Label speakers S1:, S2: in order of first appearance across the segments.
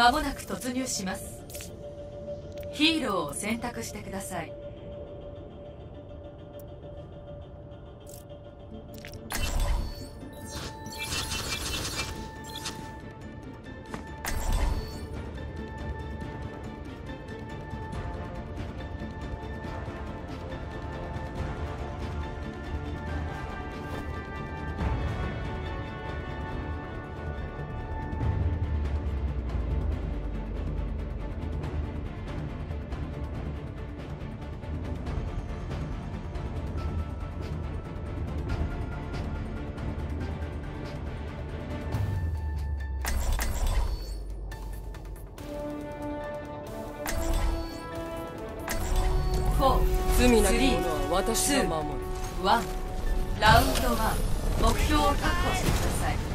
S1: 間もなく突入します。ヒーローを選択してください。
S2: 罪なき者は私が守る。
S1: ワンラウンドワン目標を確保してください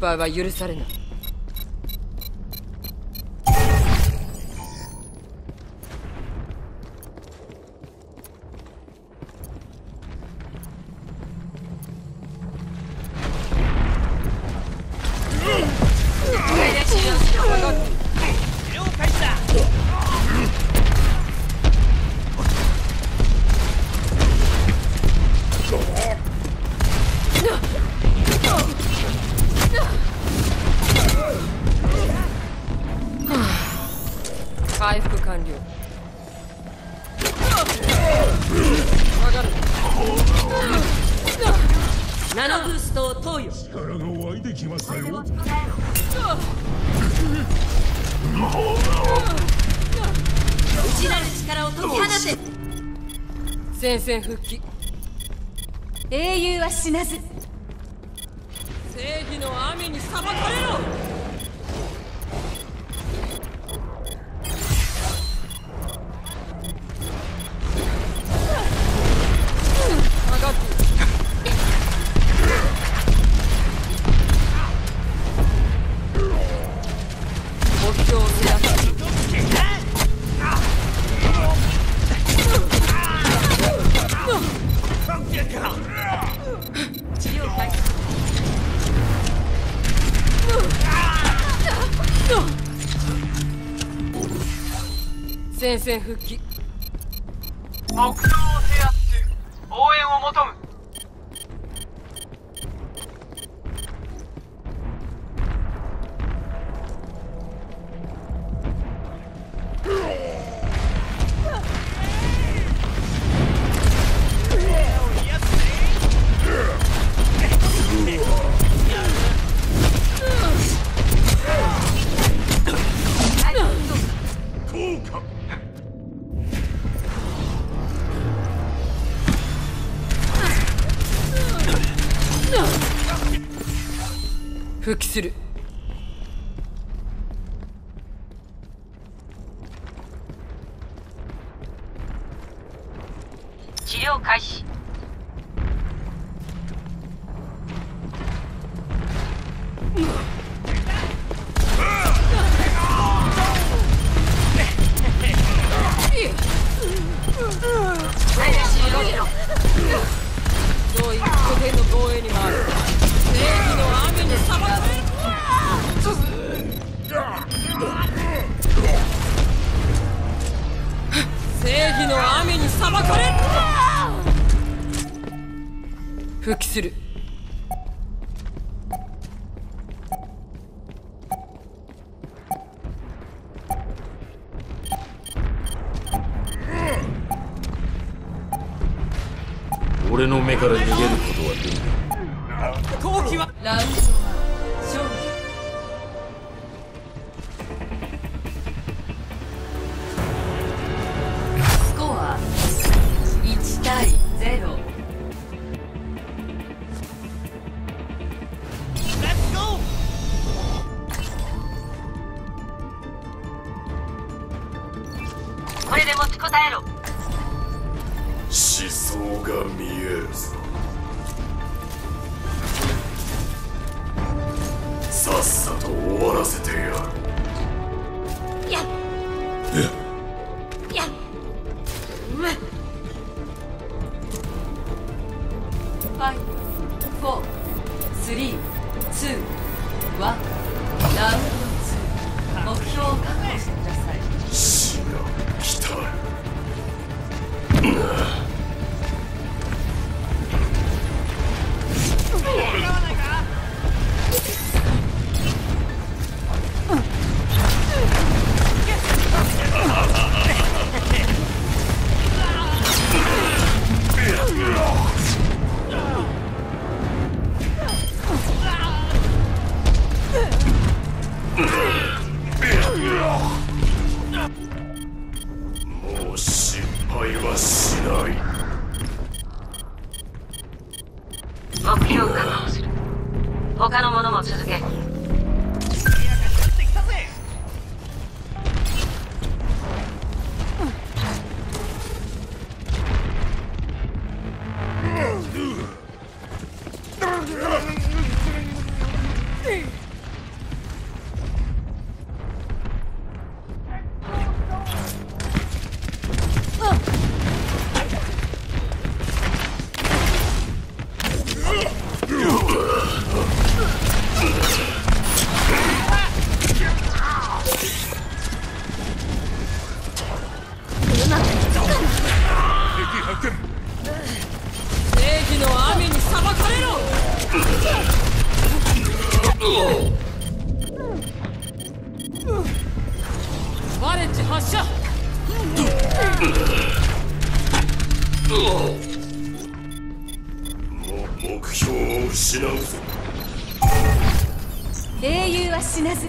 S2: 失敗は許されないナノブーストを投与
S3: 力が湧いてきましたよ
S1: 内なる力を解き放て
S2: 戦線復帰
S1: 英雄は死なず
S2: 正義の雨に裁かれろ戦線復帰。
S4: 目標を制圧応援を求む。
S2: 復帰する。復帰する。
S1: 俺の目から
S5: 目標を
S1: 失うぞ。
S6: 英雄は死なず。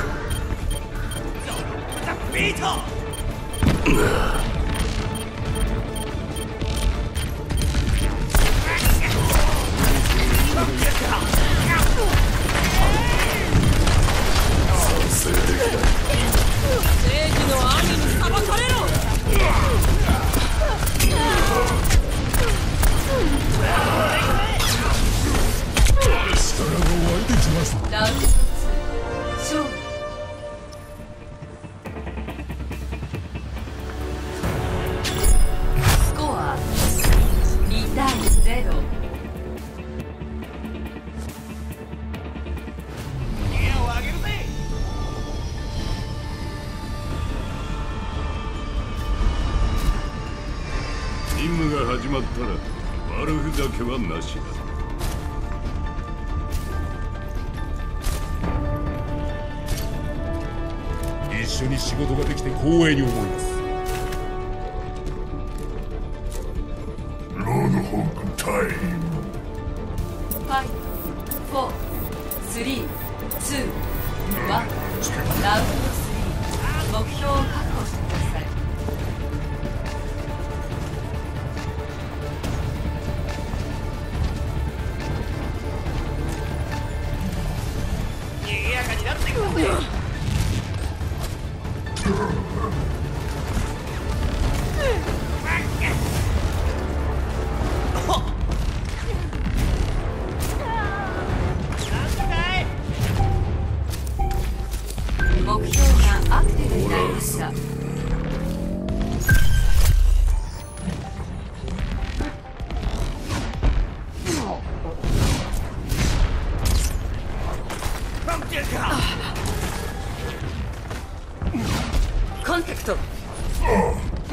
S7: った
S1: ら
S8: 悪ふざけはなしだ。
S3: 一緒に仕事ができて光栄に思います。
S8: ロードホークタイム。
S1: 5、4、3、2、1ラウンド3目標を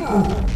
S4: Yeah.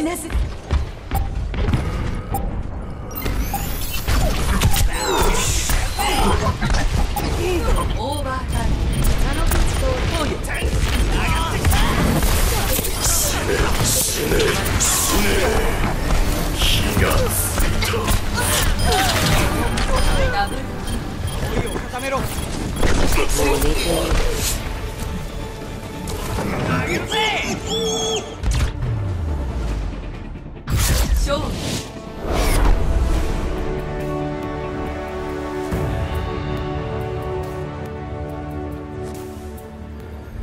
S6: 英雄は死なず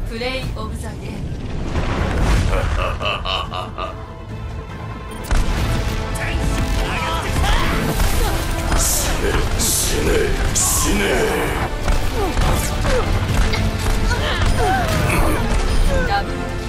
S1: プレイオブザゲーム。
S8: ダブル。